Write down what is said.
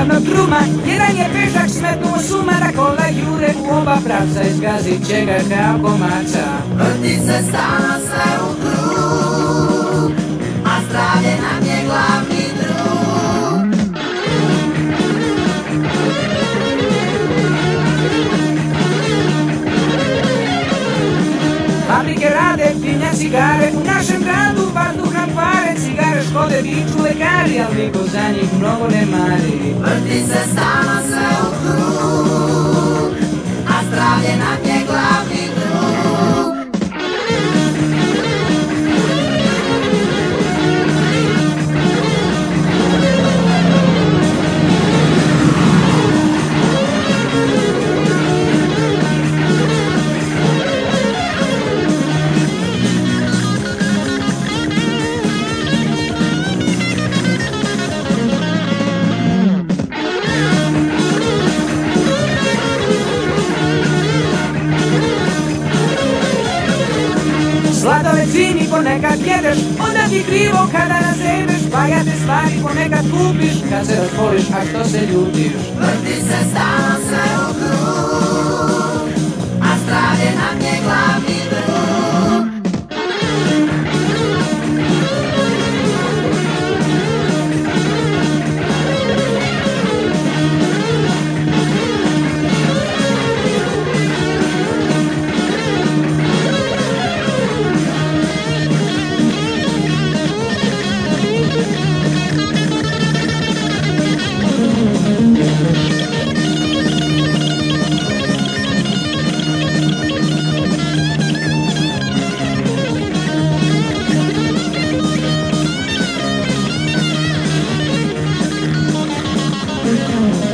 ravno druma Jedan je pešak smetnuo šuma Da kola jure u oba pravca Izgazit će ga kao komaca kvare Cigare škode, viču lekari Al niko za njih mnogo ne mari. Vrti se stano čini ponekad jedeš Onda ti krivo kada nazemeš Pa ja te stvari ponekad kupiš Kad se razboliš, a što se ljutiš Vrti se stano sve u krug A zdravlje Amen.